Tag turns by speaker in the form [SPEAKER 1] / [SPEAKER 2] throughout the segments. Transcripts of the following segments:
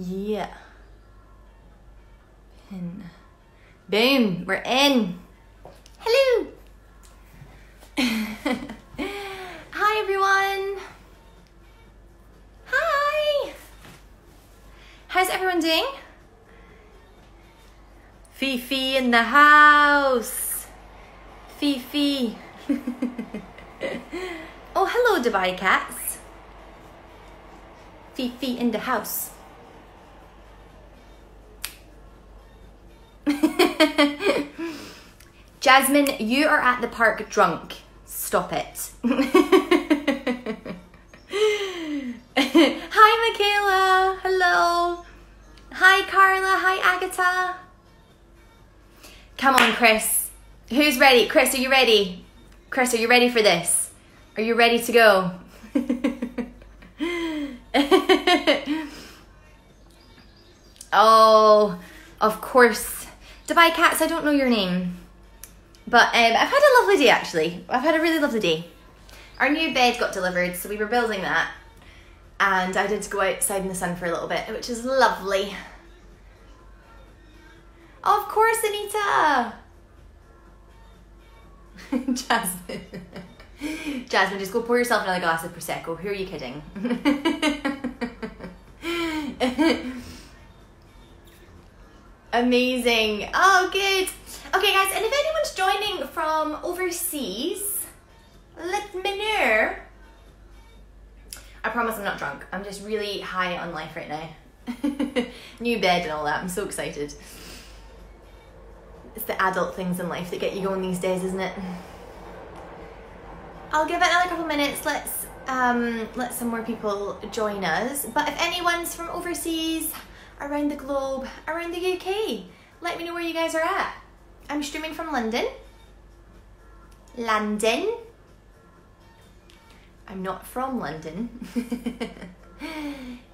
[SPEAKER 1] Yeah. Pin. Boom, we're in. Hello. Hi, everyone. Hi. How's everyone doing? Fifi in the house. Fifi. oh, hello, Dubai cats. Fifi in the house. Jasmine, you are at the park drunk. Stop it. Hi, Michaela. Hello. Hi, Carla. Hi, Agatha. Come on, Chris. Who's ready? Chris, are you ready? Chris, are you ready for this? Are you ready to go? oh, of course. Dubai Cats, I don't know your name. But um, I've had a lovely day actually. I've had a really lovely day. Our new bed got delivered, so we were building that. And I did go outside in the sun for a little bit, which is lovely. Of course, Anita! Jasmine. Jasmine, just go pour yourself another glass of Prosecco. Who are you kidding? Amazing. Oh, good. Okay, guys, and if anyone's joining from overseas, let me know. I promise I'm not drunk. I'm just really high on life right now. New bed and all that. I'm so excited. It's the adult things in life that get you going these days, isn't it? I'll give it another couple minutes. Let's um, let some more people join us. But if anyone's from overseas, around the globe, around the UK, let me know where you guys are at. I'm streaming from London. London. I'm not from London.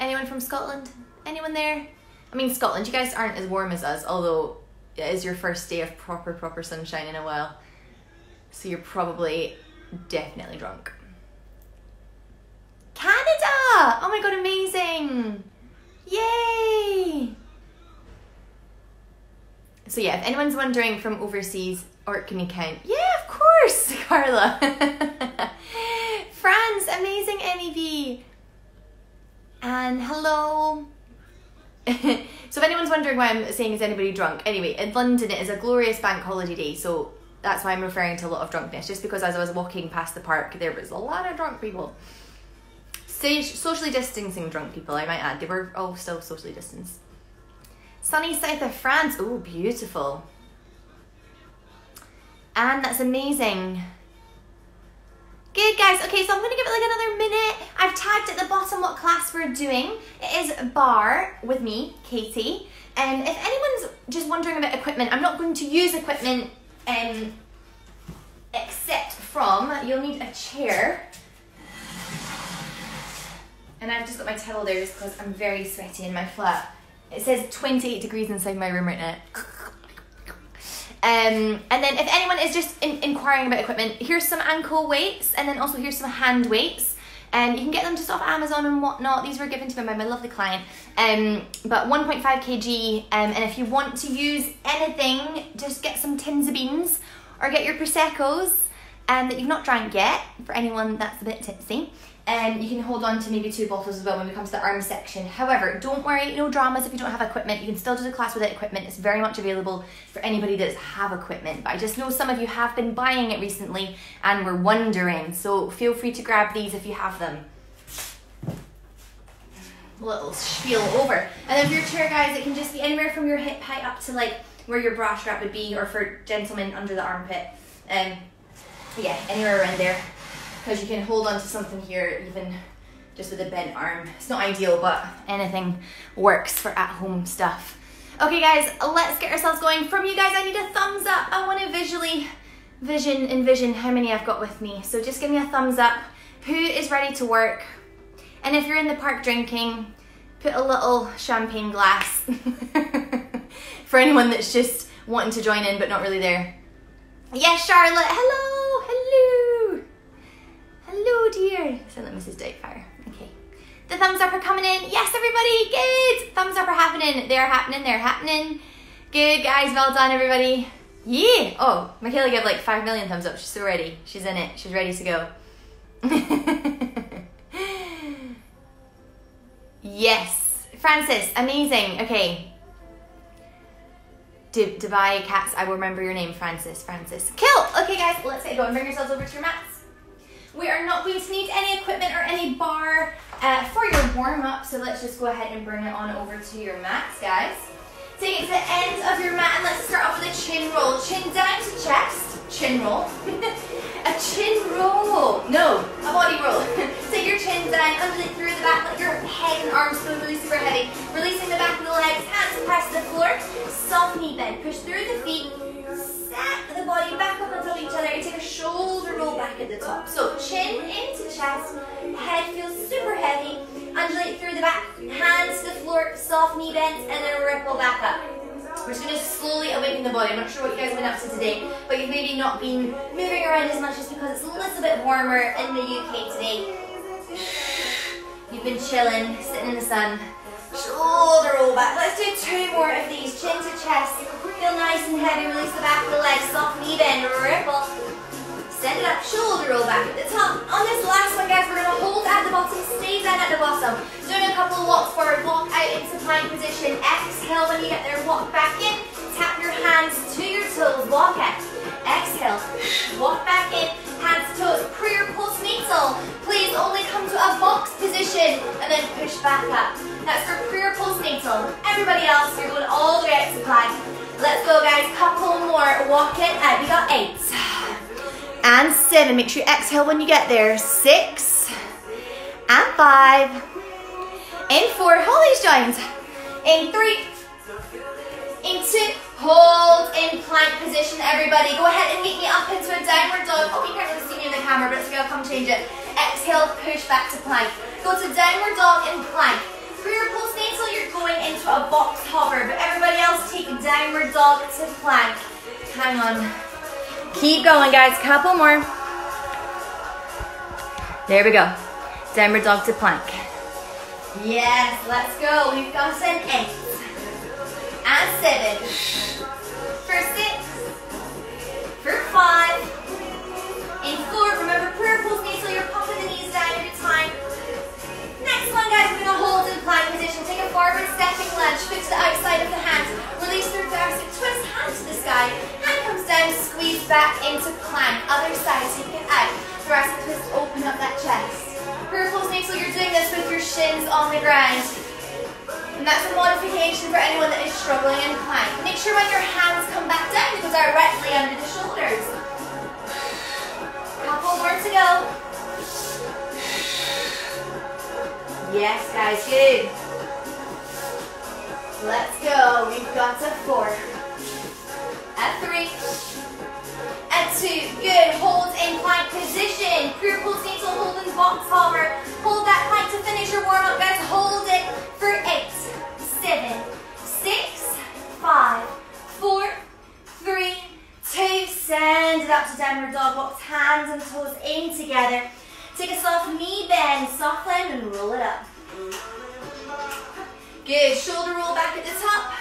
[SPEAKER 1] Anyone from Scotland? Anyone there? I mean, Scotland, you guys aren't as warm as us, although it is your first day of proper, proper sunshine in a while. So you're probably definitely drunk. Canada! Oh my god, amazing! Yay! So yeah, if anyone's wondering from overseas, or can you count? Yeah, of course, Carla. France, amazing MEV. And hello. so if anyone's wondering why I'm saying is anybody drunk, anyway, in London it is a glorious bank holiday day, so that's why I'm referring to a lot of drunkenness. Just because as I was walking past the park, there was a lot of drunk people. Socially distancing drunk people, I might add. They were all still socially distanced. Sunny south of France. Oh, beautiful. And that's amazing. Good guys, okay, so I'm gonna give it like another minute. I've tagged at the bottom what class we're doing. It is barre with me, Katie. And if anyone's just wondering about equipment, I'm not going to use equipment um, except from, you'll need a chair. And I've just got my towel there just because I'm very sweaty in my flat. It says 28 degrees inside my room right now. Um, and then if anyone is just in, inquiring about equipment, here's some ankle weights and then also here's some hand weights. And um, you can get them just off Amazon and whatnot. These were given to me by my lovely client. Um, but 1.5 kg. Um, and if you want to use anything, just get some tins of beans or get your Prosecco's um, that you've not drank yet for anyone that's a bit tipsy and you can hold on to maybe two bottles as well when we come to the arm section. However, don't worry, no dramas if you don't have equipment. You can still do the class without equipment. It's very much available for anybody that have equipment. But I just know some of you have been buying it recently and were wondering. So feel free to grab these if you have them. Little spiel over. And then for your chair, guys, it can just be anywhere from your hip height up to like where your bra strap would be, or for gentlemen under the armpit. Um, yeah, anywhere around there because you can hold on to something here even just with a bent arm. It's not ideal, but anything works for at-home stuff. Okay guys, let's get ourselves going. From you guys, I need a thumbs up. I want to visually vision, envision how many I've got with me. So just give me a thumbs up. Who is ready to work? And if you're in the park drinking, put a little champagne glass for anyone that's just wanting to join in but not really there. Yes, Charlotte, hello, hello. Dear. Like Mrs. Doubtfire. Okay. The thumbs up are coming in. Yes, everybody, good. Thumbs up are happening. They're happening, they're happening. Good, guys, well done, everybody. Yeah. Oh, Michaela gave like 5 million thumbs up. She's so ready. She's in it. She's ready to go. yes. Francis, amazing. Okay. D- Dubai cats, I will remember your name, Francis. Francis. Kill! Okay, guys, let's get going. Bring yourselves over to your mats. We are not going to need any equipment or any bar uh, for your warm up, so let's just go ahead and bring it on over to your mats, guys. Take it to the end of your mat and let's start off with a chin roll. Chin down to chest. Chin roll. a chin roll. No, a body roll. Take your chin down, undulate through the back, let your head and arms feel really super heavy. Releasing the back of the legs, hands press the floor. Soft knee bend. Push through the feet. Stack the body back up on top of each other and take a shoulder roll back at the top. So chin into chest, head feels super heavy. Undulate through the back, hands to the floor, soft knee bend, and then ripple back up. We're just going to slowly awaken the body. I'm not sure what you guys have been up to today, but you've maybe not been moving around as much just because it's a little bit warmer in the UK today. You've been chilling, sitting in the sun. Shoulder roll back. Let's do two more of these. Chin to chest. Feel nice and heavy. Release the back of the legs. Soft knee bend. Ripple. Send it up. Shoulder roll back at the top. On this last one, guys, we're going to hold at the bottom. Stay down at the bottom. Doing a couple of walks forward. Walk out into plank position. Exhale when you get there. Walk back in. Tap your hands to your toes. Walk out. Exhale. Walk back in. Hands to toes. Pre or postnatal. Please only come to a box position and then push back up. That's for pre or postnatal. Everybody else, you're going all the way out to plank. Let's go, guys. Couple more. Walk it out. We got eight. And seven. Make sure you exhale when you get there. Six. And five. In four. Hold these joints. In three. In two. Hold in plank position, everybody. Go ahead and meet me up into a downward dog. Oh, you can't really see me in the camera, but it's okay. I'll come change it. Exhale, push back to plank. Go to downward dog in plank. Your postnatal, you're going into a box hover, but everybody else take downward dog to plank. Hang on. Keep going, guys. Couple more. There we go. Downward dog to plank. Yes, let's go. We've got an eight. And seven. For six. For five. In four. Remember, prayer postnatal, you're popping the knees down every time. Guys, we're gonna hold in plank position. Take a forward stepping lunge, to the outside of the hands. Release through thoracic twist, hands to the sky. Hand comes down, squeeze back into plank. Other side, take it out. Thoracic twist, open up that chest. Prayer postnatal, you're doing this with your shins on the ground. And that's a modification for anyone that is struggling in plank. Make sure when your hands come back down, they go directly under the shoulders. Couple more to go. Yes, guys, good. Let's go. We've got to four. And three. And two. Good. Hold in plank position. Pure postnatal hold in box hover. Hold that plank to finish your warm up, guys. Hold it for eight, seven, six, five, four, three, two. Send it up to downward dog. Walk hands and toes in together. Take a soft knee bend, soft bend, and roll it up. Mm. Good. Shoulder roll back at the top.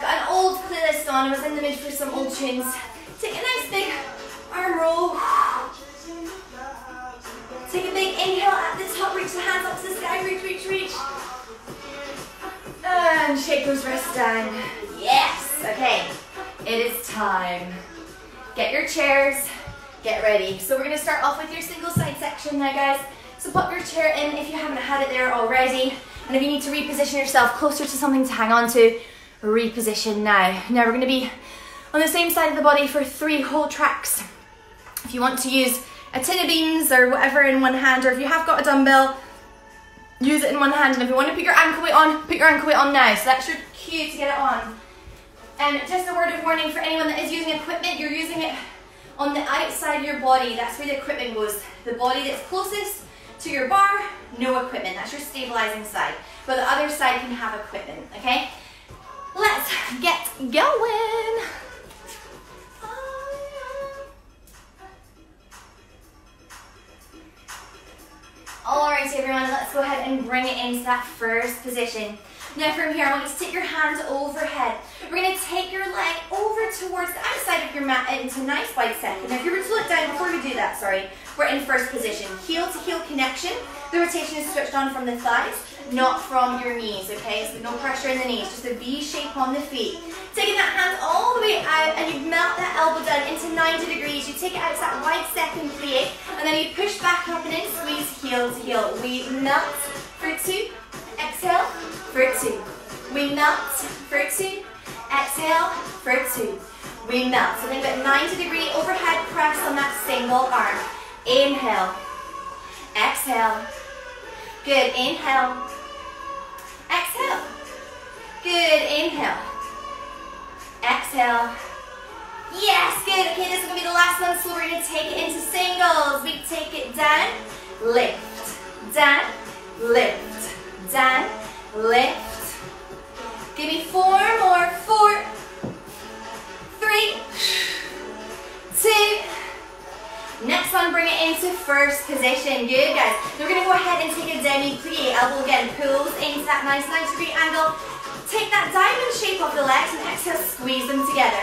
[SPEAKER 1] Got an old playlist on. I was in the mood for some old tunes. Take a nice big arm roll. Take a big inhale at the top. Reach the hands up to the sky. Reach, reach, reach. And shake those wrists down. Yes. Okay. It is time. Get your chairs. Get ready. So we're going to start off with your single side section now, guys. So pop your chair in if you haven't had it there already. And if you need to reposition yourself closer to something to hang on to, reposition now. Now we're going to be on the same side of the body for three whole tracks. If you want to use a tin of beans or whatever in one hand, or if you have got a dumbbell, use it in one hand. And if you want to put your ankle weight on, put your ankle weight on now. So that's your cue to get it on. And just a word of warning for anyone that is using equipment, you're using it on the outside of your body. That's where the equipment goes. The body that's closest to your bar, no equipment. That's your stabilizing side. But the other side can have equipment, okay? Let's get going. Alright everyone, let's go ahead and bring it into that first position. Now from here, I want you to take your hands overhead. We're going to take your leg over towards the outside of your mat into nice wide second. Now if you were to look down before we do that, sorry, we're in first position. Heel to heel connection. The rotation is switched on from the thighs, not from your knees, okay? So no pressure in the knees, just a V shape on the feet. Taking that hand all the way out and you melt that elbow down into 90 degrees. You take it out to that wide second plie and then you push back up and in, squeeze heel to heel. We melt for two, exhale, for two. We melt for two, exhale, for two. We melt. So think about 90 degree overhead press on that single arm. Inhale. Exhale. Good. Inhale. Exhale. Good. Inhale. Exhale. Yes, good. Okay, this is going to be the last one, so we're going to take it into singles. We take it down, lift, down, lift, down, lift. Give me four more. Four, three, two, Next one, bring it into first position. Good, guys. We're going to go ahead and take a demi-plie. Elbow again pulls into that nice 90 degree angle. Take that diamond shape of the legs and exhale, squeeze them together.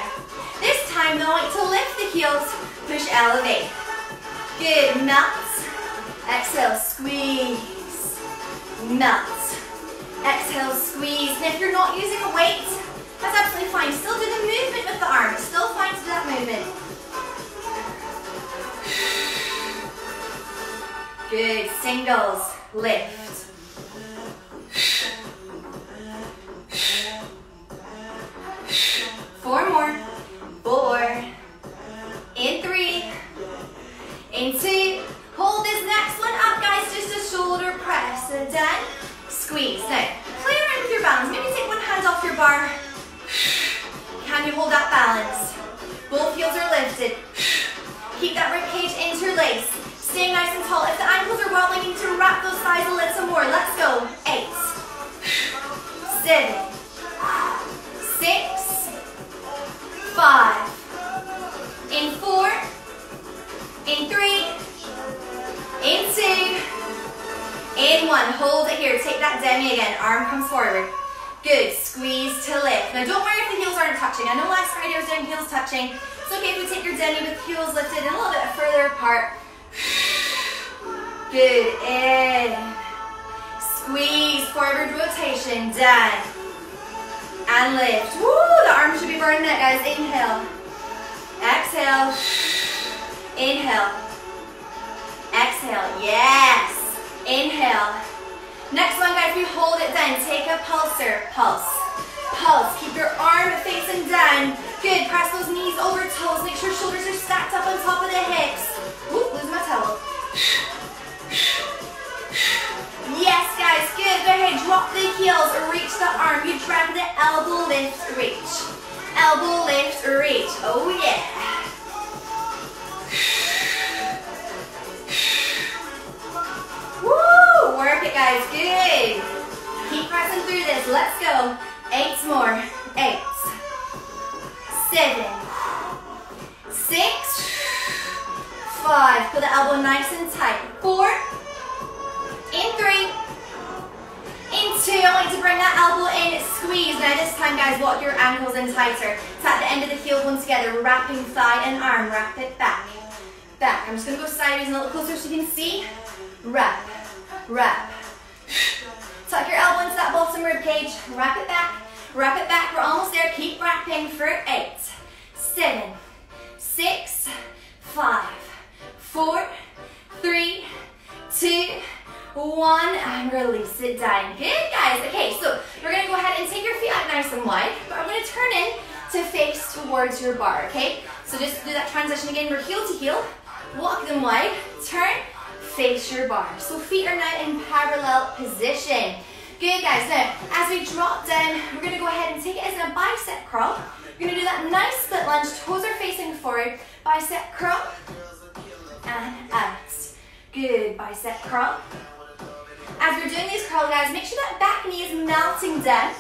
[SPEAKER 1] This time, I want to lift the heels, push, elevate. Good, melt. Exhale, squeeze. Melt. Exhale, squeeze. And if you're not using a weight, that's absolutely fine. Still do the movement with the arm. Still fine to do that movement. Good, singles, lift. Four more, four, in three, in two. Hold this next one up, guys, just a shoulder press. And then squeeze. Now, play around with your balance. Maybe take one hand off your bar. Can you hold that balance? Both heels are lifted. Keep that rib cage interlaced. Stay nice and tall. If the ankles are wobbling, you need to wrap those thighs a little more. Let's go. Eight, seven, six, five, in four, in three, in two, in one. Hold it here. Take that demi again. Arm comes forward. Good. Squeeze to lift. Now, don't worry if the heels aren't touching. I know last Friday I was doing heels touching. It's okay if we take your demi with heels lifted and a little bit further apart. Good. In. Squeeze. Forward rotation. Down. And lift. Woo! The arms should be burning it, guys. Inhale. Exhale. Inhale. Exhale. Yes. Inhale. Next one, guys, we hold it down. Take a pulsar. Pulse. Pulse. Keep your arm facing down. Good. Press those knees over toes. Make sure shoulders are stacked up on top of the hips. Whoop, lose my towel. Yes, guys, good. Go ahead, drop the heels, reach the arm. You drag the elbow lift, reach. Elbow lift, reach. Oh, yeah. Woo! Work it, guys. Good. Keep pressing through this. Let's go. Eight more. Eight. Seven. Six. Five. Put the elbow nice and tight. Four. In three. In two. I want you to bring that elbow in. Squeeze. Now this time, guys, walk your ankles in tighter. Tap the end of the heel bone together. Wrapping thigh and arm. Wrap it back. Back. I'm just to go sideways and a little closer so you can see. Wrap, wrap. Tuck your elbow into that bottom rib cage. Wrap it back, wrap it back. We're almost there. Keep wrapping for eight, seven, six, five, four, three, two, one, and release it down. Good, guys. Okay, so we're to go ahead and take your feet out nice and wide, but I'm to turn in to face towards your bar, okay? So just do that transition again. We're heel to heel. Walk them wide. Turn face your bar. So feet are now in parallel position. Good guys, now as we drop down, we're gonna go ahead and take it as a bicep curl. We're gonna do that nice split lunge, toes are facing forward, bicep curl, and out. Good, bicep curl. As we're doing these curl guys, make sure that back knee is melting down.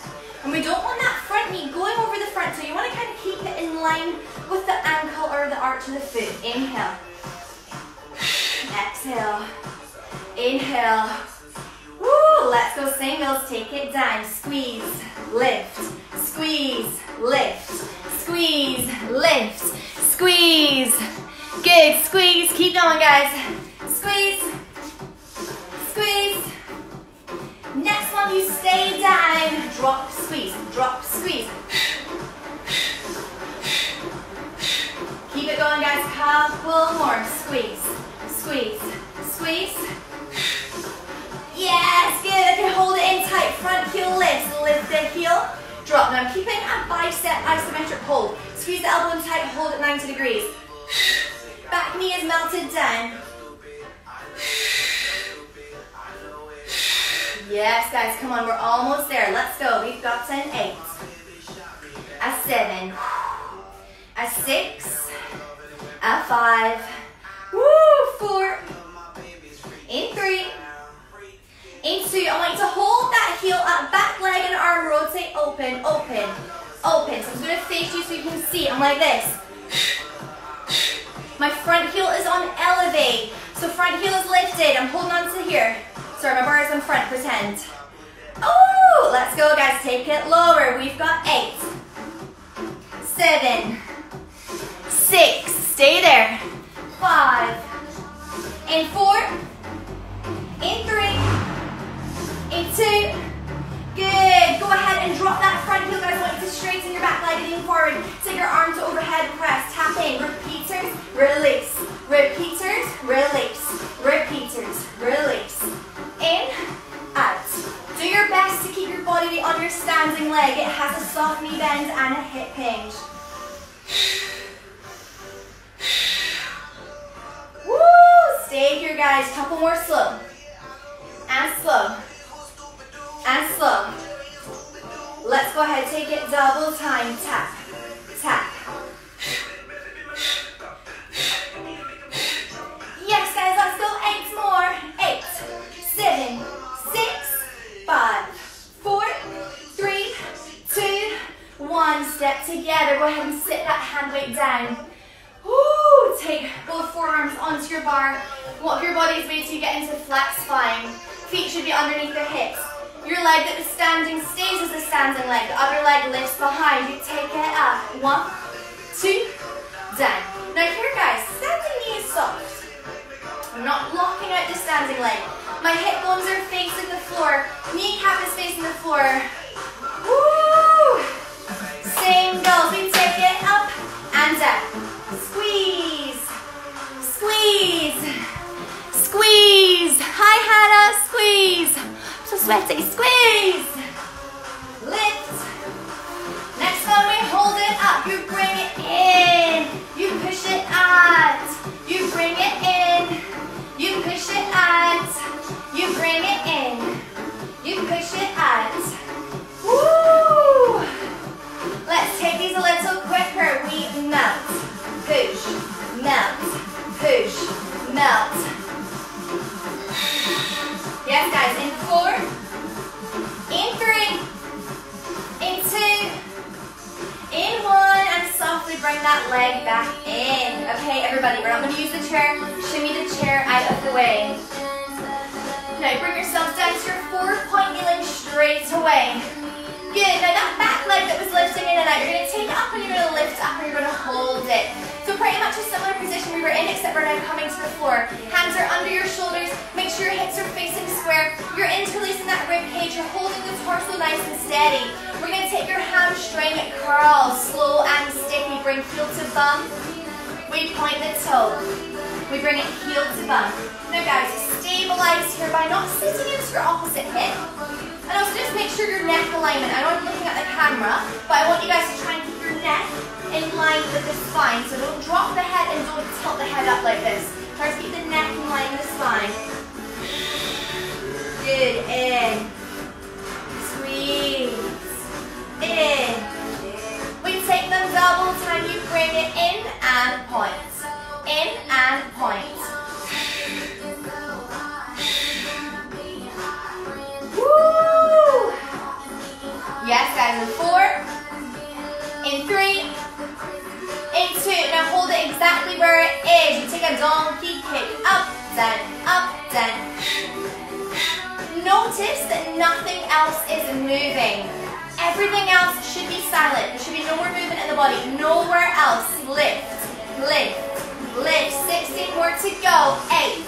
[SPEAKER 1] And we don't want that front knee going over the front, so you wanna kind of keep it in line with the ankle or the arch of the foot. Inhale. Exhale. Inhale. Woo, let's go singles. Take it down. Squeeze, lift, squeeze, lift, squeeze, lift, squeeze. Good, squeeze. Keep going, guys. Squeeze, squeeze. Next one, you stay down. Drop, squeeze, drop, squeeze. Keep it going, guys. Couple more. Squeeze, squeeze, squeeze. Yes, good. Can hold it in tight. Front heel lifts. Lift the heel. Drop. Now keeping a bicep isometric hold. Squeeze the elbow in tight. Hold it 90 degrees. Back knee is melted down. Yes, guys, come on, we're almost there. Let's go. We've got an eight, a seven, a six, a five, in three, in two. I want you to hold that heel up, back leg and arm rotate, open, open, open. So I'm gonna face you so you can see. I'm like this. My front heel is on elevate. So front heel is lifted. I'm holding on to here. Sorry, my bar is in front, pretend. Oh, let's go guys, take it lower. We've got eight, seven, six, stay there, five, and four, in three, in two, good. Go ahead and drop that front heel, guys. I want you to straighten your back leg, lean forward. Take your arms overhead press, tap in, repeaters, release, repeaters, release, repeaters, release in, out. Do your best to keep your body weight on your standing leg. It has a soft knee bend and a hip hinge. Woo! Stay here, guys. Couple more slow. And slow. And slow. Let's go ahead, take it double time. Tap, tap. Yes, guys, let's go eight more. Eight, seven, six, five, four, three, two, one. Step together. Go ahead and sit that hand weight down. Woo! Take both forearms onto your bar. Walk your body's weight till you get into flat spine. Feet should be underneath the hips. Your leg that is standing stays as a standing leg. The other leg lifts behind. You take it up. One, two, down. Now here, guys, standing knee is soft. I'm not blocking out the standing leg. My hip bones are facing the floor. Kneecap is facing the floor. Woo! Singles. We take it up and down. Squeeze. Squeeze. Squeeze. Hi, Hannah. Squeeze. I'm so sweaty. Squeeze. Lift. Next one, we hold it up. You bring it in. You push it out. You bring it in. You push it out. You bring it in. You push it out. Woo! Let's take these a little quicker. We melt, push, melt, push, melt. Yes, guys, in four, in three, in two, in one, and softly bring that leg back in. Okay, everybody, we're not going to use the chair. Shimmy the chair out of the way. Now bring yourself down to your four-point kneeling straight away. Good, now that back leg that was lifting in and out, you're going to take it up and you're going to lift up and you're going to hold it. So pretty much a similar position we were in, except we're now coming to the floor. Hands are under your shoulders. Make sure your hips are facing square. You're interlacing that rib cage. You're holding the torso nice and steady. We're going to take your hamstring curl, slow and sticky. Bring heel to bum. We point the toe. We bring it heel to bum. Now guys, stabilize here by not sitting into your opposite hip. And also just make sure your neck alignment. I know I'm looking at the camera, but I want you guys to try and keep your neck in line with the spine. So don't drop the head and don't tilt the head up like this. Try to keep the neck in line with the spine. Good, in. Squeeze. In. We take them double time. You bring it in and point. In and point. Yes, guys, in four, in three, in two. Now hold it exactly where it is. You take a donkey kick, up, down, up, down. Notice that nothing else is moving. Everything else should be silent. There should be no more movement in the body. Nowhere else. Lift, lift, lift. 16 more to go. Eight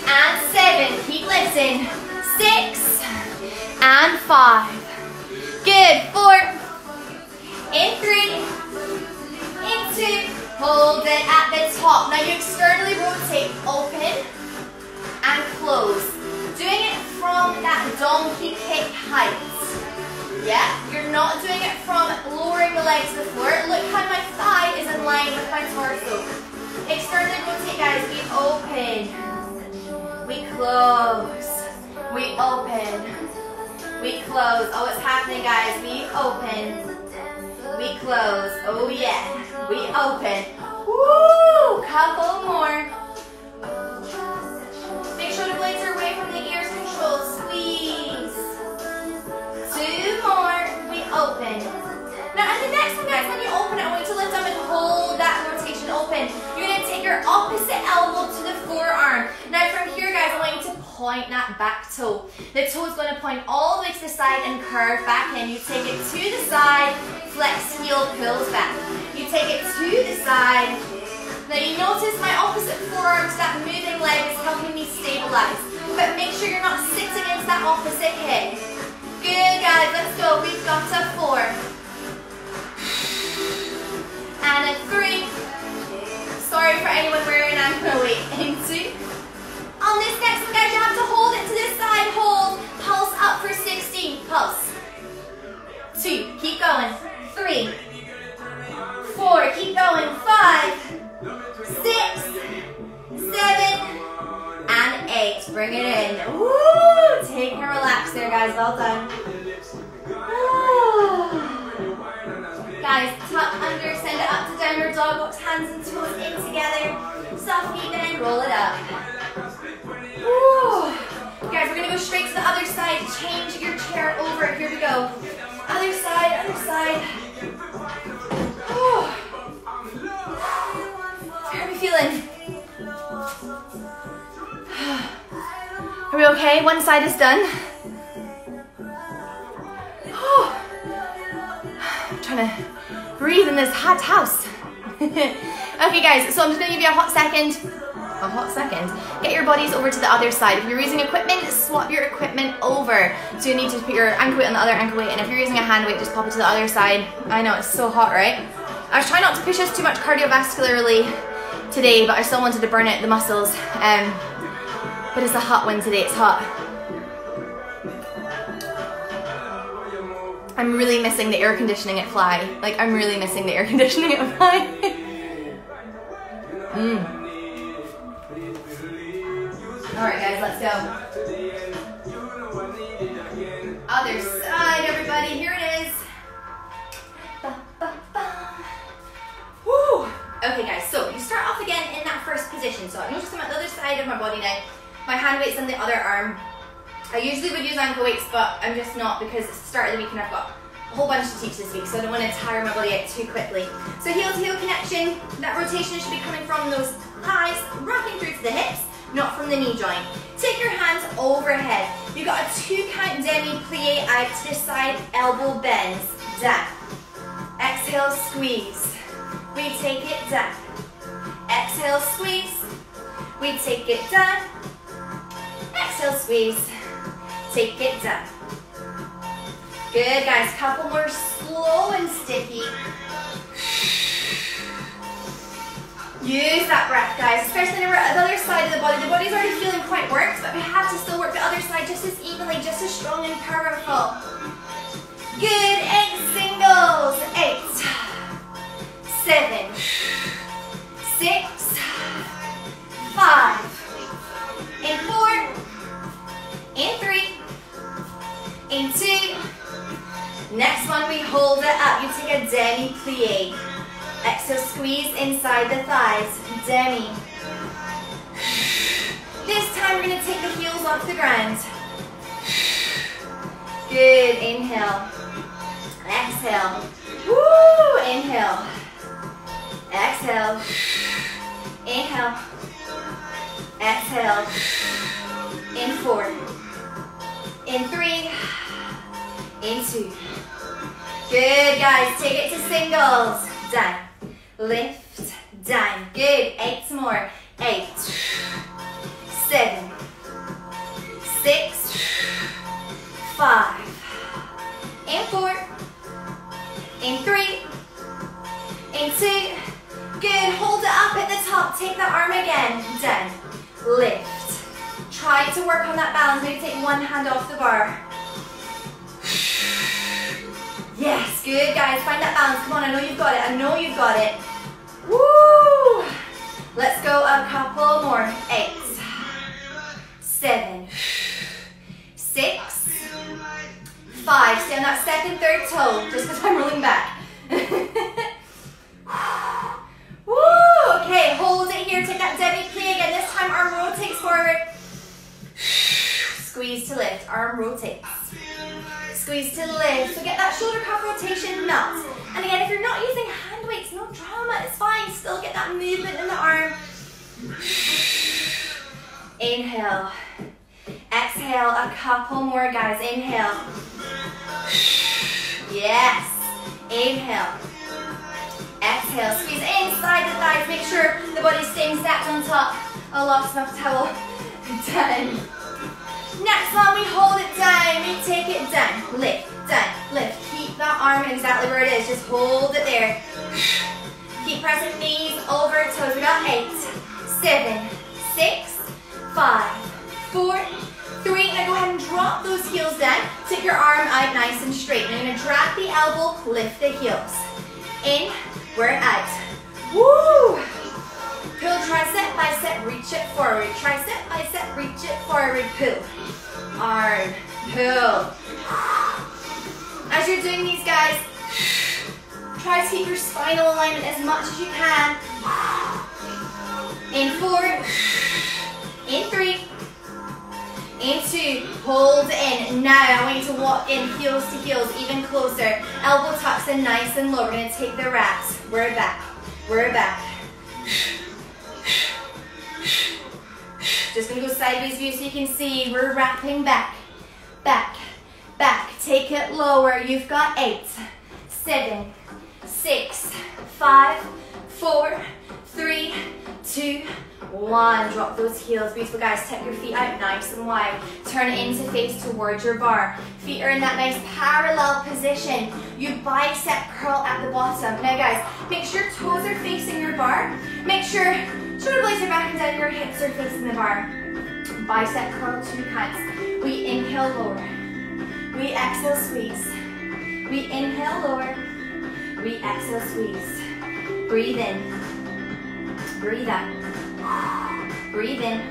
[SPEAKER 1] and seven. Keep lifting. Six and five. Good. Four. In three. In two. Hold it at the top. Now you externally rotate. Open and close. Doing it from that donkey kick height. Yeah, you're not doing it from lowering the legs to the floor. Look how my thigh is in line with my torso. Externally rotate, guys. We open. We close. We open. We close. Oh, it's happening, guys. We open. We close. Oh, yeah. We open. Woo! Couple more. Make sure the blades are away from the ears. Control. Squeeze. Two more. We open. Now, and the next one, guys, when you open it, I want you to lift up and hold that rotation open. You're going to your opposite elbow to the forearm. Now, from here, guys, I want you to point that back toe. The toe is going to point all the way to the side and curve back in. You take it to the side, flex heel, pulls back. You take it to the side. Now, you notice my opposite forearm that moving leg is helping me stabilize. But make sure you're not sitting into that opposite hip. Good, guys. Let's go. We've got a four. And a three. Sorry for anyone wearing ankle weight. Into. On this next one, guys, you have to hold it to this side. Hold. Pulse up for 16. Pulse. Two. Keep going. Three. Four. Keep going. Five. Six. Seven. And eight. Bring it in. Woo! Take and relax there, guys. Well done. Guys, tuck under, send it up to downward dog, box hands and toes in together. Soft then roll it up. Woo. Guys, we're gonna go straight to the other side. Change your chair over. Here we go. Other side, other side. How are we feeling? Are we okay? One side is done. I'm trying to breathe in this hot house. okay, guys, so I'm just gonna give you a hot second. A hot second. Get your bodies over to the other side. If you're using equipment, swap your equipment over. So you need to put your ankle weight on the other ankle weight, and if you're using a hand weight, just pop it to the other side. I know it's so hot, right? I was trying not to push us too much cardiovascularly today, but I still wanted to burn out the muscles. Um, but it's a hot one today, it's hot. I'm really missing the air conditioning at Fly. Like, I'm really missing the air conditioning at Fly. mm. Alright guys, let's go. Other side, everybody, here it is. Woo! Okay guys, so you start off again in that first position. So I'm at the other side of my body now. My hand weight's on the other arm. I usually would use ankle weights, but I'm just not because it's the start of the week and I've got a whole bunch to teach this week, so I don't want to tire my body out too quickly. So heel to heel connection, that rotation should be coming from those thighs, rocking through to the hips, not from the knee joint. Take your hands overhead. You've got a two count demi plie out to the side, elbow bends, down. Exhale, squeeze. We take it down. Exhale, squeeze. We take it down. Exhale, squeeze. Take it down. Good, guys. Couple more slow and sticky. Use that breath, guys, especially the other side of the body. The body's already feeling quite worked, but we have to still work the other side just as evenly, just as strong and powerful. Good, eight singles. Eight, seven, six, five, and four, and three, and two. Next one, we hold it up. You take a demi-plie. Exhale, squeeze inside the thighs. Demi. This time, we're gonna take the heels off the ground. Good, inhale. Exhale. Woo, inhale. Exhale. Inhale. Exhale. In four, in three, in two. Good, guys. Take it to singles. Down. Lift. Down. Good. Eight more. Eight. Seven. Six. Five. And four. In three. In two. Good. Hold it up at the top. Take the arm again. Down. Lift. Try to work on that balance. Maybe take one hand off the bar. Guys. Find that balance. Come on, I know you've got it. I know you've got it. Woo! Let's go a couple more. Eight, seven, six, five. Stay on that second, third toe, just because I'm rolling back. Woo! Okay, hold it here. Take that demi-plie again. This time arm rotates forward. Squeeze to lift. Arm rotates. Squeeze to lift. So get that shoulder cuff rotation melt. And again, if you're not using hand weights, no drama, it's fine. Still get that movement in the arm. Inhale. Exhale, a couple more guys. Inhale. Yes. Inhale. Exhale, squeeze inside the thighs. Make sure the body's staying stacked on top. I lost enough towel. Done. Next one, we hold it down, we take it down, lift, down, lift. Keep that arm exactly where it is, just hold it there. Keep pressing knees over toes. We got eight, seven, six, five, four, three. Now go ahead and drop those heels down. Take your arm out nice and straight. Now you're gonna drag the elbow, lift the heels. In, we're out. Woo! Pull tricep, bicep, reach it forward. Tricep, bicep, reach it forward. Pull. Arm. Pull. As you're doing these guys, try to keep your spinal alignment as much as you can. In four. In three. In two. Hold in. Now I want you to walk in heels to heels, even closer. Elbow tucks in nice and low. We're going to take the wraps. We're back. We're back. Sideways view so you can see we're wrapping back, back, back. Take it lower. You've got eight, seven, six, five, four, three, two, one. Drop those heels. Beautiful guys. Take your feet out nice and wide. Turn into face towards your bar. Feet are in that nice parallel position. You bicep curl at the bottom. Now guys, make sure toes are facing your bar. Make sure shoulder blades are back and down. Your hips are facing the bar. Bicep curl two counts. We inhale lower. We exhale squeeze. We inhale lower. We exhale squeeze. Breathe in. Breathe out. Breathe in.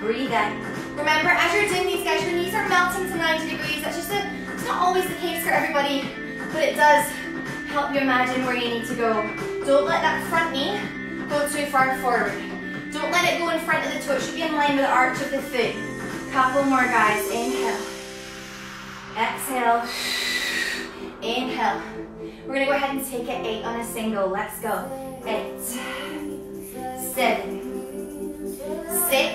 [SPEAKER 1] Breathe out. Remember, as you're doing these guys, your knees are melting to 90 degrees. That's just a, it's not always the case for everybody, but it does help you imagine where you need to go. Don't let that front knee go too far forward. Don't let it go in front of the toe. It should be in line with the arch of the foot. Couple more, guys. Inhale. Exhale. Inhale. We're going to go ahead and take it eight on a single. Let's go. Eight seven, six,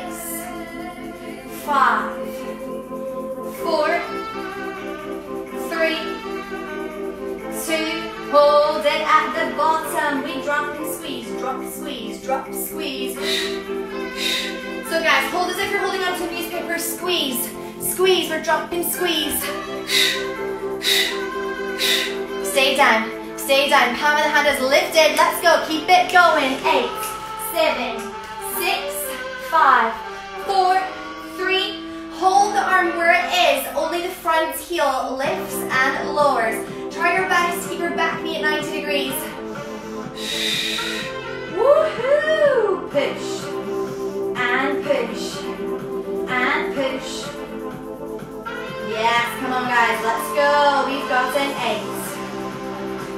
[SPEAKER 1] five, drop, squeeze, drop, squeeze. So guys, hold as if you're holding onto a newspaper, squeeze, squeeze, we're dropping, squeeze. Stay down, stay down, palm of the hand is lifted, let's go, keep it going, eight, seven, six, five, four, three. Hold the arm where it is. Only the front heel lifts and lowers. Try your best to keep your back knee at 90 degrees. Woohoo! Push. And push. And push. Yes, come on guys, let's go. We've got an eight.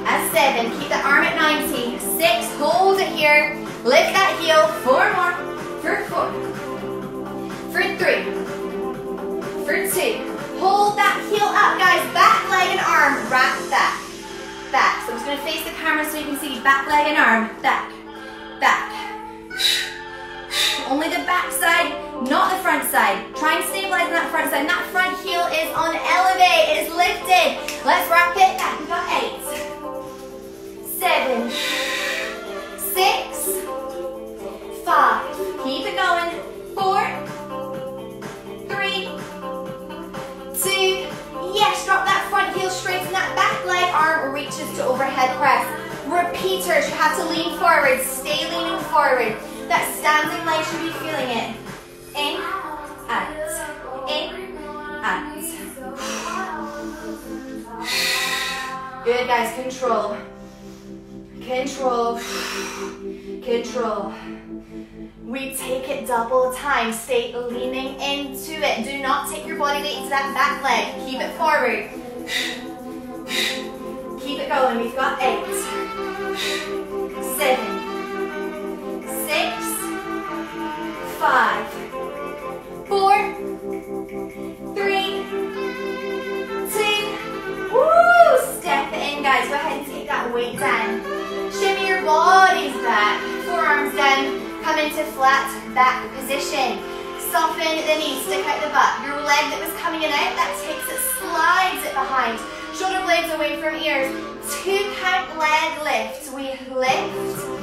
[SPEAKER 1] A seven, keep the arm at 90. Six, hold it here. Lift that heel. Four more. For four. For three. For two. Hold that heel up, guys. Back leg and arm. Wrap back. Back. So I'm just going to face the camera so you can see back leg and arm. Back. Back. Only the back side not the front side. Try and stabilize that front side. And that front heel is on elevate, it is lifted. Let's wrap it back. We've got eight, seven, six, five. Keep it going. Four, three, two, yes, drop that front heel, straighten that back leg, arm reaches to overhead press. Repeaters, you have to lean forward, stay leaning forward. That standing leg should be feeling it. In, out, in, out. Good guys, control. Control. Control. We take it double time. Stay leaning into it. Do not take your body weight into that back leg. Keep it forward. Keep it going. We've got eight, seven, six, five, four, three, two, woo! Step in, guys. Go ahead and take that weight down. Shimmy your bodies back. Forearms down. Into flat back position. Soften the knees, stick out the butt. Your leg that was coming in out, that takes it, slides it behind. Shoulder blades away from ears. Two count leg lift. We lift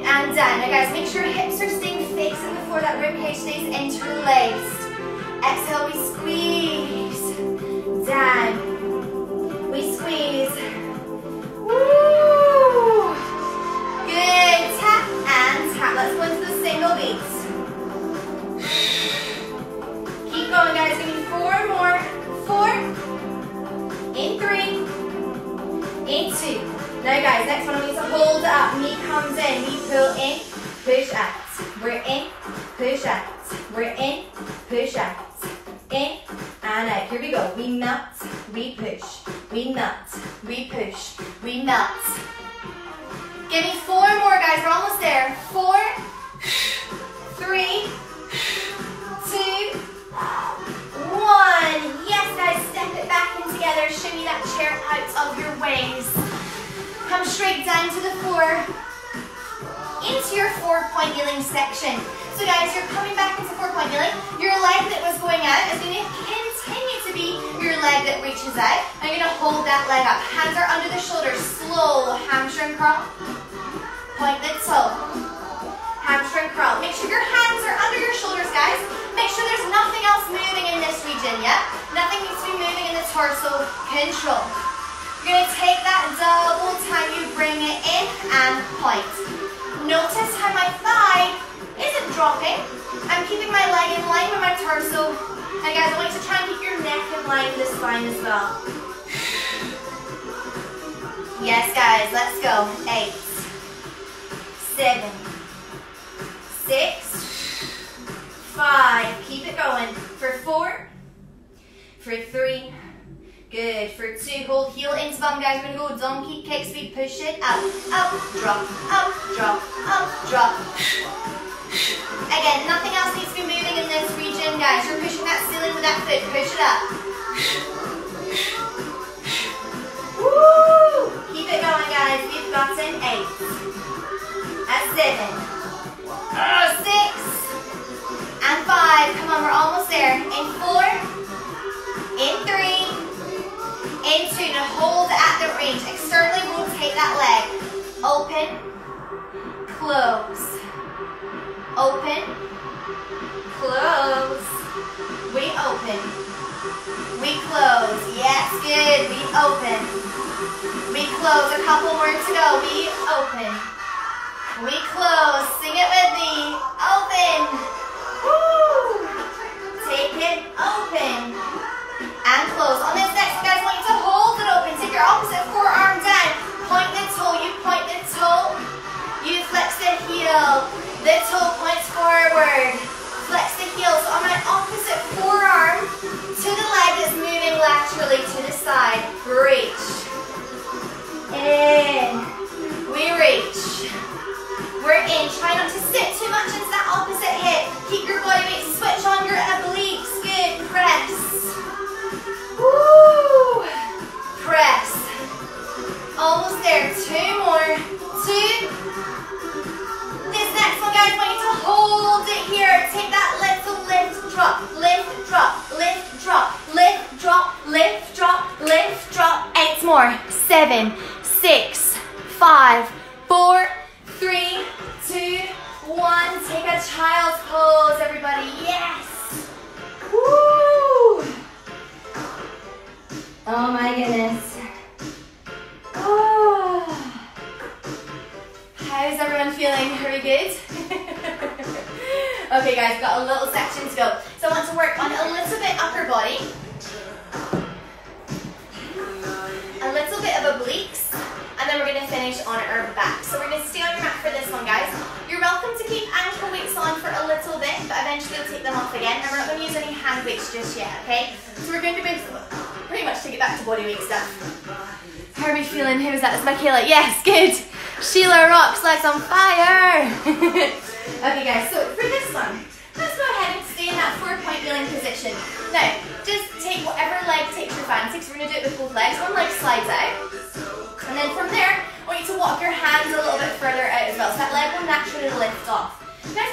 [SPEAKER 1] and down. Now guys, make sure hips are staying facing the floor. That rib cage stays interlaced. Exhale, we squeeze. Down. We squeeze. Woo! Good. Tap and tap. Let's go into the single beats. Keep going, guys. Give me four more. Four. In three. In two. Now, guys, next one I need to hold up. Knee comes in. Knee pull in. Push out. We're in. Push out. We're in. Push out. In and out. Here we go. We melt. We push. We melt. We push. We melt. Give me four more, guys. We're almost there. Four, three, two, one. Yes, guys. Step it back in together. Shimmy that chair out of your ways. Come straight down to the floor. Into your four-point kneeling section. So guys, you're coming back into four-point kneeling. Your leg that was going out is going to continue to be your leg that reaches out. I'm going to hold that leg up. Hands are under the shoulders. Slow hamstring curl. Toe. Hamstring curl. Make sure your hands are under your shoulders, guys. Make sure there's nothing else moving in this region, yeah? Nothing needs to be moving in the torso. Control. You're going to take that double time. You bring it in and point. Notice how my thigh isn't dropping. I'm keeping my leg in line with my torso. And guys, I want you to try and keep your neck in line with the spine as well. Yes, guys, let's go. Eight, seven, six, five. Keep it going. For four, for three, Good. For two, hold heel into bum, guys. We're gonna go donkey kick speed. Push it up, up, drop, up, drop, up, drop. Again, nothing else needs to be moving in this region, guys. You're pushing that ceiling with that foot. Push it up. Woo! Keep it going, seven. Six. And five. Come on, we're almost there. In four. In three. In two. To hold at the range. Externally rotate that leg. Open. Close. Open. Close. We open. We close. Yes, good. We open. We close. A couple more to go. We open. We close. Sing it with me. Open. Woo. Take it. Open. And close. On this next guys, I want you to hold it open. Take your opposite forearm down. Point the toe. You point the toe. You flex the heel. The toe points forward. Flex the heel. So on my opposite forearm to the leg that's moving laterally to the side. Reach. In. We reach. We're in. Try not to sit too much into that opposite hip. Keep your body weight. Switch on your obliques. Good. Press. Woo. Press. Almost there. Two more. Two. This next one, guys, I want you to hold it here. Take that lift, lift, drop, lift, drop, lift, drop, lift, drop, lift, drop, lift, drop. Eight more. Seven, six, five, four, three, two, one. Take a child's pose, everybody. Yes. Woo. Oh my goodness. Ah. Oh. How's everyone feeling? Are we good? okay guys, got a little section eventually you'll take them off again. And we're not going to use any hand weights just yet, okay? So we're going to be pretty much take it back to body weight stuff. How are we feeling? Who was that? It's Michaela. Yes, good. Sheila rocks legs on fire. okay, guys, so for this one, let's go ahead and stay in that four-point kneeling position. Now, just take whatever leg takes your fancy, we're going to do it with both legs. One leg slides out. And then from there, I want you to walk your hands a little bit further out as well. So that leg will naturally lift off. Now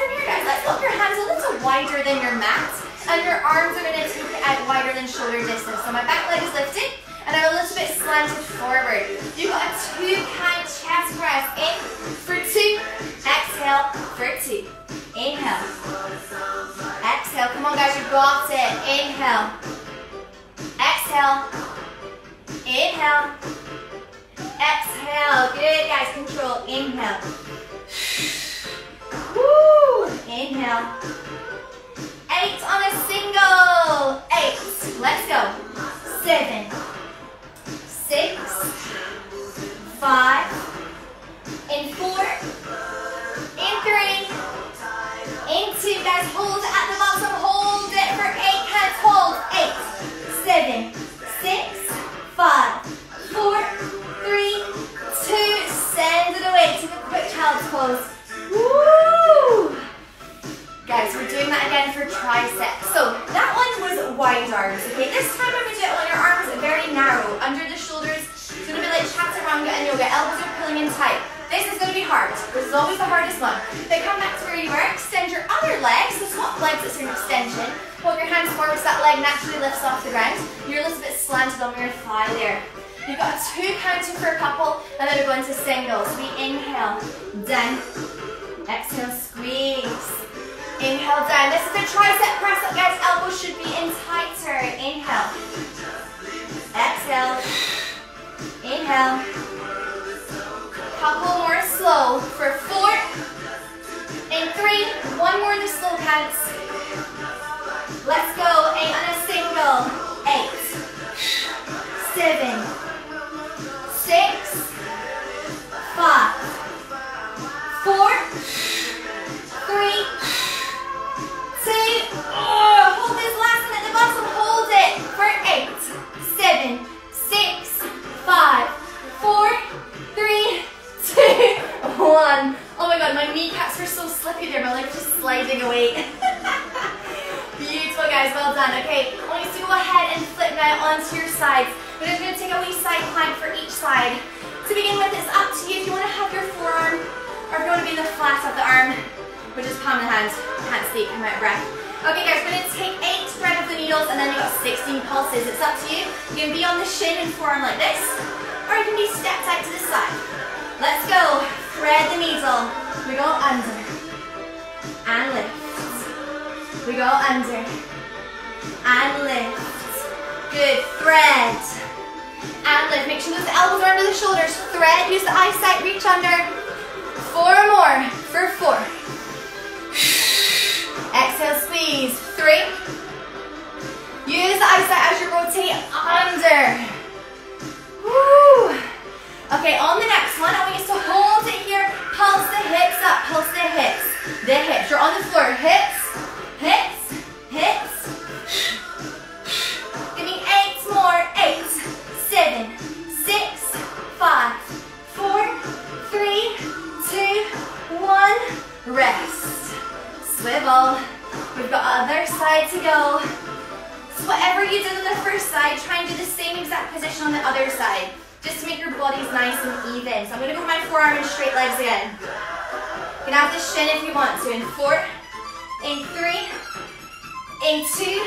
[SPEAKER 1] let's walk your hands a little wider than your mat. And your arms are going to take it out wider than shoulder distance. So my back leg is lifted. And I'm a little bit slanted forward. You've got a two count chest press. In for two. Exhale for two. Inhale. Exhale. Come on, guys, you got it. Inhale. Exhale. Inhale. Exhale. Good, guys. Control. Inhale. Woo. Inhale. Eight on a single. Eight. Let's go. Seven. Six. Triceps. So that one was wide arms, okay? This time I'm gonna do it on your arms very narrow, under the shoulders. It's gonna be like chaturanga and yoga. Elbows are pulling in tight. This is gonna be hard. This is always the hardest one. Then come back to where you were. Extend your other leg. So swap legs, it's an extension. Walk your hands forward so that leg naturally lifts off the ground. You're a little bit slanted on your thigh there. You've got two counting for a couple, and then we're going to singles. We inhale, down, exhale, squeeze. Inhale, down. This is a tricep press up, guys. Elbows should be in tighter. Inhale. Exhale. Inhale. Couple more slow for four. and three. One more the slow counts. Let's go. Eight on a single. Eight. Seven six, five, four, for eight, seven, six, five, four, three, two, one. Oh my god, my kneecaps were so slippy there, my legs just sliding away. Beautiful guys, well done. Okay, I want you to go ahead and flip now onto your sides. We're just going to take a wee side plank for each side. To begin with, it's up to you if you want to have your forearm or if you want to be in the flat of the arm, which is palm of the hand. Can't speak, I'm out of breath. Okay guys, we're going to take eight the needles and then you've got 16 pulses. It's up to you. You can be on the shin and forearm like this, or you can be stepped out to the side. Let's go. Thread the needle. We go under. And lift. We go under. And lift. Good. Thread and lift. Make sure those elbows are under the shoulders. Thread, use the eyesight, reach under. Four more for four. Exhale, squeeze. Three. Use the eyesight as you rotate under. Woo. Okay, on the next one, I want you to hold it here. Pulse the hips up, pulse the hips. The hips, you're on the floor. Hips, hips, hips. Give me eight more. Eight seven, six, five, four, three, two, one. Rest. Swivel. We've got other side to go. So whatever you did on the first side, try and do the same exact position on the other side. Just to make your bodies nice and even. So I'm going to go with my forearm and straight legs again. You can have the shin if you want to. In four, in three, in two.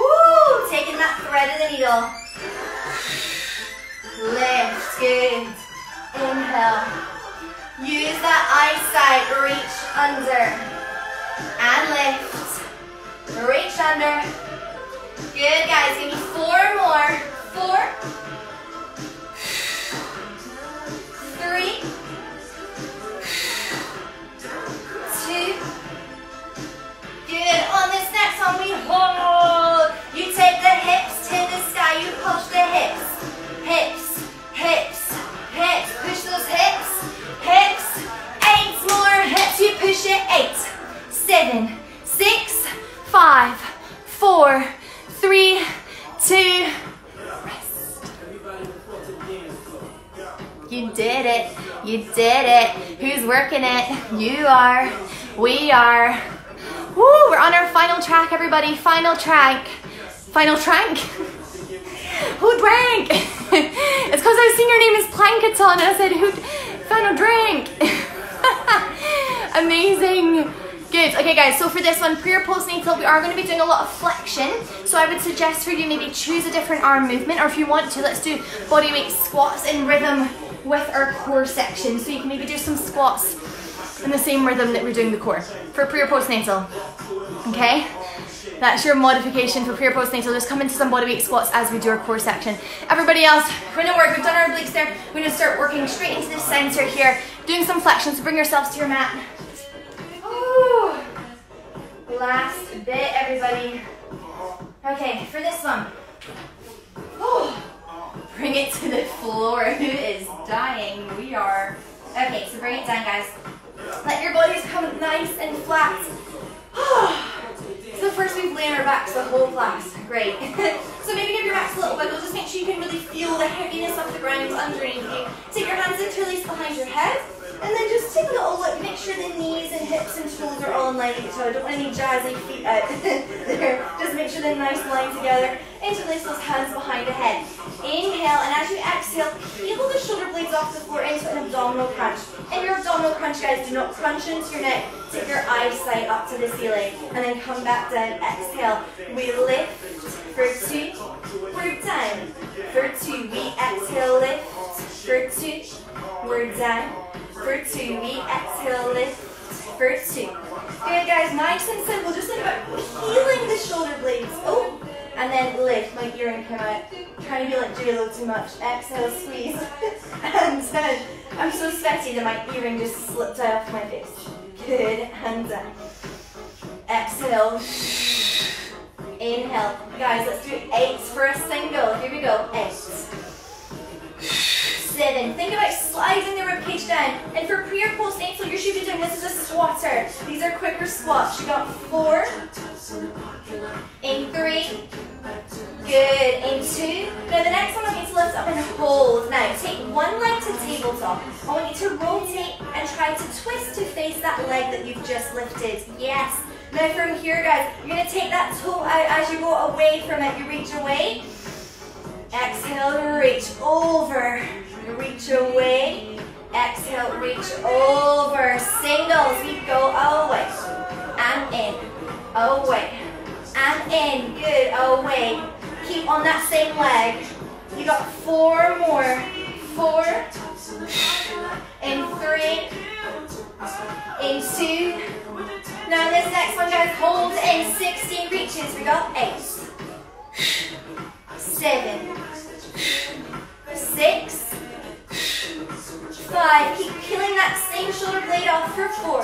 [SPEAKER 1] Woo! Taking that thread of the needle. lift, good. Inhale. Use that eyesight, reach under. And lift. Reach under. Good, guys. Give me four more. Four. Three. Two. Good. On this next one, we hold. You take the hips to the sky. You push the hips. Hips. Hips. Hips. Push those hips. Hips. Eight more hips. You push it. Eight. Seven. Six. Five. Four. Three. Two. Rest. You did it. You did it. Who's working it? You are. We are. Woo, we're on our final track, everybody. Final track. Final track? Who drank? it's because I seen your name is Plankaton. And I said, who? Final drink. Amazing. Good. Okay, guys. So for this one, pre or postnatal, we are going to be doing a lot of flexion. So I would suggest for you maybe choose a different arm movement, or if you want to, let's do body weight squats in rhythm with our core section. So you can maybe do some squats in the same rhythm that we're doing the core for pre or postnatal. Okay? That's your modification for pre or postnatal. Just come into some body weight squats as we do our core section. Everybody else, we're gonna work. We've done our obliques there. We're gonna start working straight into the center here, doing some flexion. So bring yourselves to your mat. Last bit, everybody. Okay, for this one. Ooh. Bring it to the floor. Who is dying? We are. Okay, so bring it down, guys. Let your bodies come nice and flat. so first we've laid our backs the whole class. Great. so maybe give your backs a little wiggle. Just make sure you can really feel the heaviness of the ground underneath you. Take your hands interlace behind your head. And then just take a little look. Make sure the knees and hips and toes are all in line with each other. Don't want any jazzy feet out uh, there. Just make sure they're nice line together. Interlace those hands behind the head. Inhale, and as you exhale, peel the shoulder blades off the floor into an abdominal crunch. In your abdominal crunch, guys, do not crunch into your neck. Take your eyesight up to the ceiling, and then come back down. Exhale. We lift for two. We're down for two. We exhale, lift for two. We're down for two. We exhale, lift for two. Good, guys. Nice and simple. Just think about peeling the shoulder blades. Oh, and then lift. My earring came out. Trying to be like J-Lo too much. Exhale, squeeze. and then I'm so sweaty that my earring just slipped out of my face. Good, and down. Exhale. Inhale. Guys, let's do eight for a single. Here we go. Eight. Seven. Think about sliding the ribcage down. And for pre or postnatal, you should be doing this as a squatter. These are quicker squats. You got four. In three. Good. In two. Now the next one I want you to lift up and hold. Now take one leg to tabletop. I want you to rotate and try to twist to face that leg that you've just lifted. Yes. Now from here, guys, you're gonna take that toe out as you go away from it. You reach away. Exhale, reach over. Reach away. Exhale, reach over. Singles. We go away. And in. Away. And in. Good. Away. Keep on that same leg. You got four more. Four. In three. In two. Now this next one, guys, hold in 16 reaches. We got eight. Seven. Six. Five. Keep peeling that same shoulder blade off for four.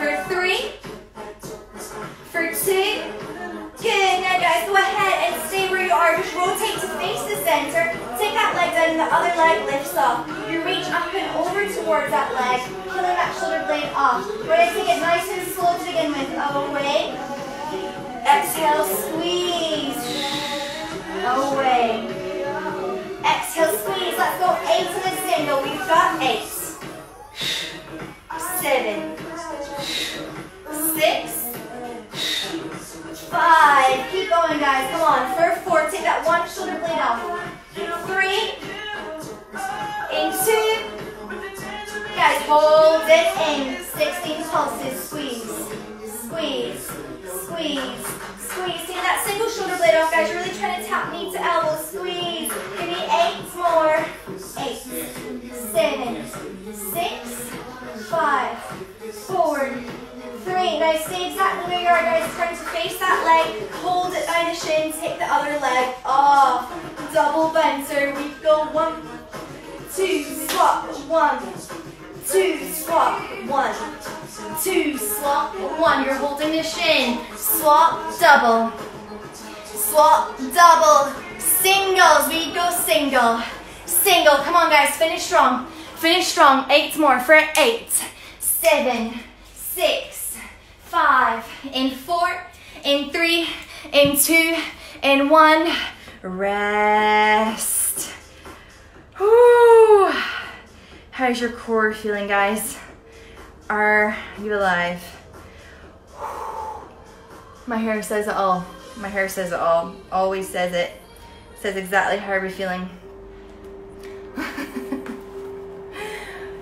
[SPEAKER 1] For three. For two. Good. Now guys, go ahead and stay where you are. Just rotate to face the center. Take that leg down and the other leg lifts off. You reach up and over towards that leg, peeling that shoulder blade off. We're going to take it nice and slow to begin with. Away. Exhale, squeeze. Away. Exhale, squeeze. Let's go eight in a single. We've got eight. Seven. Six. Five. Keep going, guys. Come on. For four, take that one shoulder blade off. Three. In two. Guys, hold it in. 16 pulses. Squeeze. Squeeze. Squeeze. Squeeze. Take that single shoulder blade off, guys. You're really trying to tap knee to elbow. Squeeze. Give me Eight more. Eight, seven, six, five, four, three. Now stay exactly where you are, guys. Trying to face that leg. Hold it by the shin. Take the other leg off. Double bouncer. We go one, two, swap, one, two, swap, one, two, swap, one. You're holding the shin. Swap, double. Swap, double. Singles. We go single. Single. Come on, guys. Finish strong. Finish strong. Eight more for eight, seven, six, five, in four, in three, in two, in one. Rest. Whew. How's your core feeling, guys? Are you alive? My hair says it all. My hair says it all. Always says it. Says exactly how we're feeling.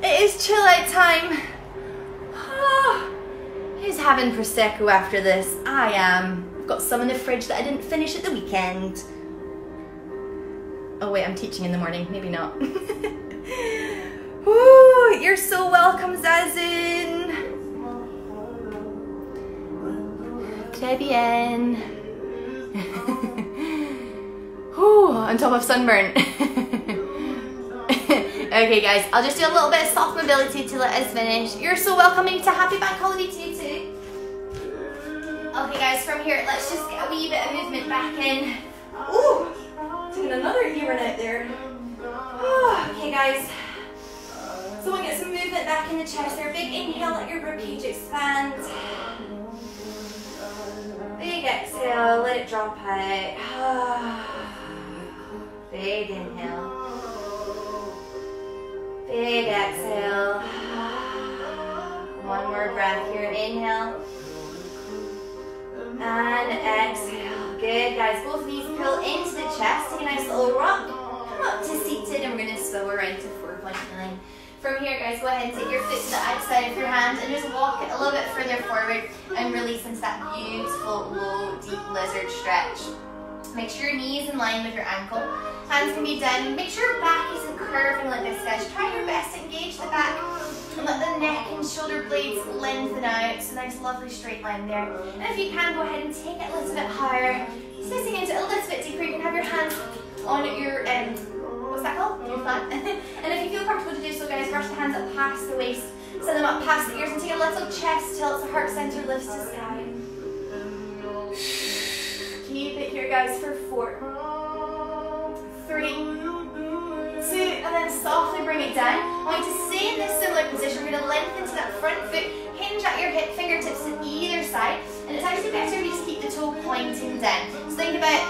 [SPEAKER 1] it is chill out time. Ah, Who's having Prosecco after this? I am. I've got some in the fridge that I didn't finish at the weekend. Oh wait, I'm teaching in the morning. Maybe not. Woo, you're so welcome, Zazin. Très bien. Whew, on top of sunburn. okay guys, I'll just do a little bit of soft mobility to let us finish. You're so welcoming to Happy Bank Holiday to you too. Okay guys, from here, let's just get a wee bit of movement back in. Ooh, taking another ear out there. okay guys, so we'll get some movement back in the chest there. Big inhale, let your ribcage expand. Big exhale, let it drop out. Big inhale. Big exhale. One more breath here. Inhale. And exhale. Good, guys. Both knees pull into the chest. Take a nice little rock. Come up to seated and we're going to slow around to 4.9. From here, guys, go ahead and take your foot to the outside of your hand and just walk it a little bit further forward and release into that beautiful, low, deep lizard stretch. Make sure your knee is in line with your ankle. Hands can be down. Make sure your back isn't curving like this, guys. Try your best to engage the back and let the neck and shoulder blades lengthen out. So nice, lovely straight line there. And if you can, go ahead and take it a little bit higher. Sitting into a little bit deeper. You can have your hands on your um, what's that called? And if you feel comfortable to do so, guys, brush the hands up past the waist. Send them up past the ears and take a little chest tilt so heart center lifts to sky. Keep it here, guys, for four, three, two, and then softly bring it down. I want you to stay in this similar position. We're going to lengthen to that front foot, hinge at your hip, fingertips to either side. And it's actually better if you just keep the toe pointing down. So think about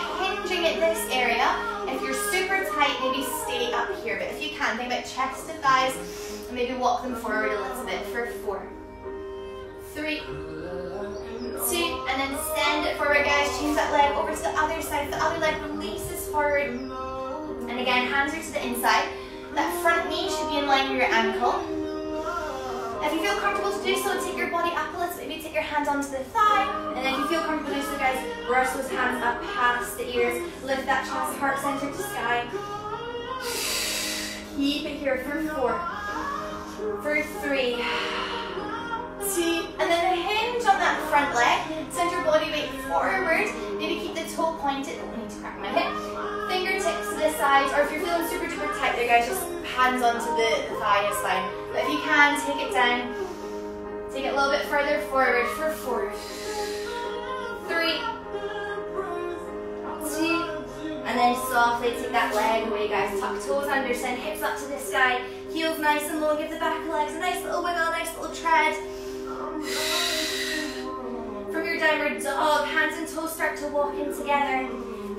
[SPEAKER 1] hinging at this area. If you're super tight, maybe stay up here. But if you can, think about chest to thighs, and maybe walk them forward a little bit for four, three, two, and then send it forward, guys. Change that leg over to the other side. The other leg releases forward. And again, hands are to the inside. That front knee should be in line with your ankle. If you feel comfortable to do so, take your body up a little bit. Maybe take your hands onto the thigh. And then if you feel comfortable to do so, guys, brush those hands up past the ears. Lift that chest, heart center to sky. Keep it here for four, for three, two, and then hinge on that front leg. Send your body weight forward. Maybe keep the toe pointed. I need to crack my hip. Fingertips to the sides, or if you're feeling super duper tight there, guys, just hands onto the, the thigh is fine. But if you can, take it down. Take it a little bit further forward for four, three, two, and then softly take that leg away, guys. Tuck toes under, send hips up to the sky. Heels nice and low. Give the back legs a nice little wiggle, a nice little tread. From your downward dog, hands and toes start to walk in together.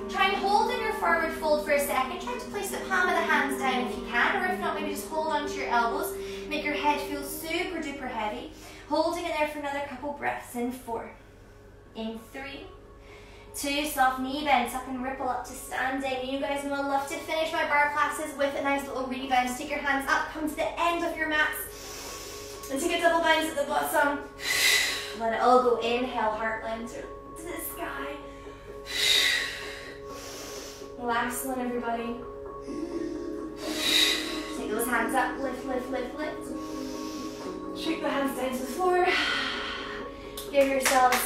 [SPEAKER 1] Try and hold in your forward fold for a second. Try to place the palm of the hands down if you can, or if not, maybe just hold onto your elbows. Make your head feel super duper heavy. Holding it there for another couple breaths. In four, in three, two, soft knee bends up and ripple up to standing. You guys I love to finish my barre classes with a nice little rebound. Take your hands up, come to the end of your mats, and take a double bounce at the bottom. Let it all go. Inhale, heart length to the sky. Last one, everybody. Take those hands up, lift, lift, lift, lift. Shake the hands down to the floor. Give yourselves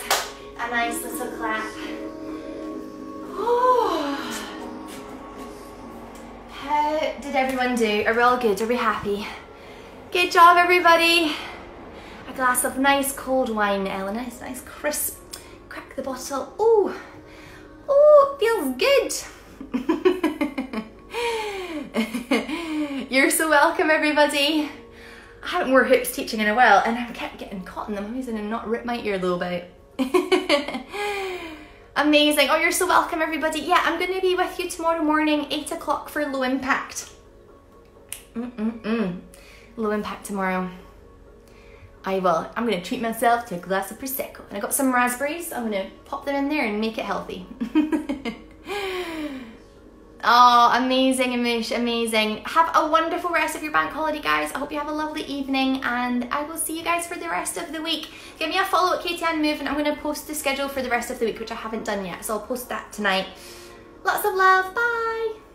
[SPEAKER 1] a nice little clap. Oh. How did everyone do? Are we all good? Are we happy? Good job, everybody. A glass of nice cold wine, Eleanor. It's nice, crisp. Crack the bottle. Oh, oh, feels good. You're so welcome, everybody. I haven't worn hoops teaching in a while, and I kept getting caught in them. I'm using to not rip my earlobe out. Amazing. Oh, you're so welcome, everybody. Yeah, I'm going to be with you tomorrow morning, 8 o'clock for low impact. Mm-mm-mm. Low impact tomorrow. I will. I'm going to treat myself to a glass of Prosecco. And I got some raspberries. I'm going to pop them in there and make it healthy. Oh, amazing, Amish, amazing. Have a wonderful rest of your bank holiday, guys. I hope you have a lovely evening, and I will see you guys for the rest of the week. Give me a follow at KTN Move, and I'm going to post the schedule for the rest of the week, which I haven't done yet, so I'll post that tonight. Lots of love. Bye.